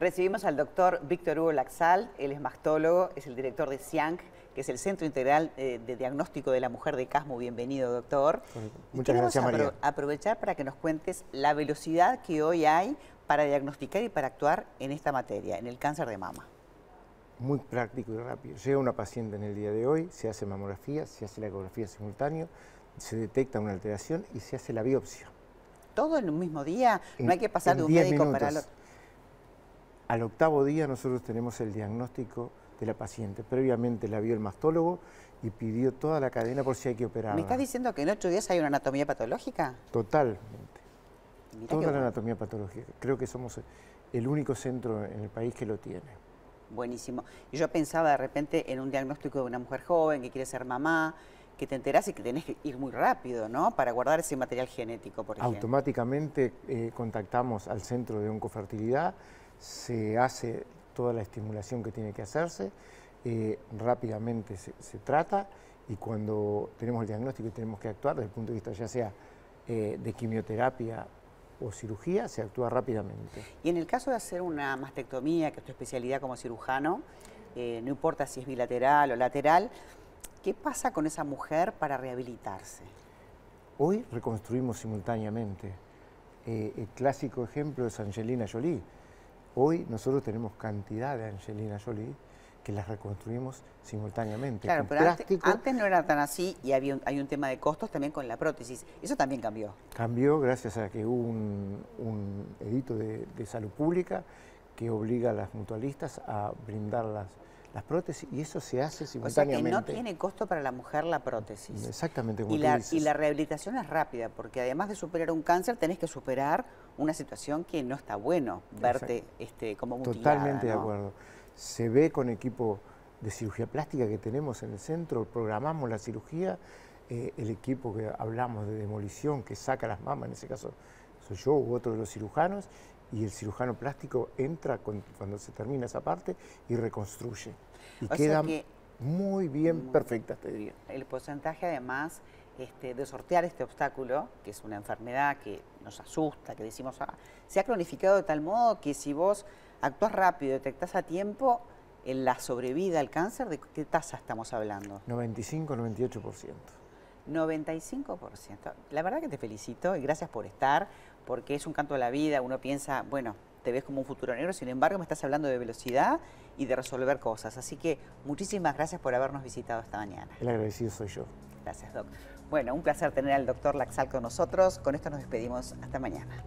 Recibimos al doctor Víctor Hugo Laxal, él es mastólogo, es el director de CIANC, que es el Centro Integral eh, de Diagnóstico de la Mujer de Casmo. Bienvenido, doctor. Muchas gracias, María. aprovechar para que nos cuentes la velocidad que hoy hay para diagnosticar y para actuar en esta materia, en el cáncer de mama. Muy práctico y rápido. Llega una paciente en el día de hoy, se hace mamografía, se hace la ecografía simultánea, se detecta una alteración y se hace la biopsia. ¿Todo en un mismo día? ¿No hay que pasar de un médico para el otro? Al octavo día nosotros tenemos el diagnóstico de la paciente. Previamente la vio el mastólogo y pidió toda la cadena por si hay que operar. ¿Me estás diciendo que en ocho días hay una anatomía patológica? Totalmente. toda la anatomía patológica. Creo que somos el único centro en el país que lo tiene. Buenísimo. Y yo pensaba de repente en un diagnóstico de una mujer joven que quiere ser mamá, que te enterás y que tenés que ir muy rápido, ¿no? Para guardar ese material genético, por ejemplo. Automáticamente eh, contactamos al centro de oncofertilidad, se hace toda la estimulación que tiene que hacerse, eh, rápidamente se, trata y cuando tenemos el diagnóstico y tenemos que actuar desde el punto de vista ya sea eh, de quimioterapia o cirugía, se actúa rápidamente. Y en el caso de hacer una mastectomía, que es tu especialidad como cirujano, eh, no importa si es bilateral o lateral, ¿qué pasa con esa mujer para rehabilitarse? Hoy reconstruimos simultáneamente. el clásico ejemplo es Angelina Jolie Hoy nosotros tenemos cantidad de Angelina Jolie que las reconstruimos simultáneamente. Claro, pero antes, no era tan así y había hay un tema de costos también con la prótesis. Eso también cambió. Cambió gracias a que hubo un, edito de, de salud pública que obliga a las mutualistas a brindar las, las prótesis y eso se hace simultáneamente. O sea que no tiene costo para la mujer la prótesis. Exactamente. y, la, y la rehabilitación es rápida, porque además de superar un cáncer tenés que superar una situación que no está bueno verte este, como mutilada. Totalmente de acuerdo. Se ve con equipo de cirugía plástica que tenemos en el centro, programamos la cirugía, eh, el equipo que hablamos de demolición, que saca las mamas, en ese caso soy yo u otro de los cirujanos, y el cirujano plástico entra cuando se termina esa parte y reconstruye. Y queda muy bien perfecta, te diría. El porcentaje además este, de sortear este obstáculo, que es una enfermedad que nos asusta, que decimos, ah, se ha cronificado de tal modo que si vos actúas rápido, detectás a tiempo, en la sobrevida al cáncer, ¿de qué tasa estamos hablando? 95-98%. 95%. La verdad que te felicito y gracias por estar, porque es un canto de la vida, uno piensa, bueno, te ves como un futuro negro, sin embargo me estás hablando de velocidad y de resolver cosas. Así que muchísimas gracias por habernos visitado esta mañana. El agradecido soy yo. Gracias, Doc. Bueno, un placer tener al doctor Laxal con nosotros. Con esto nos despedimos. Hasta mañana.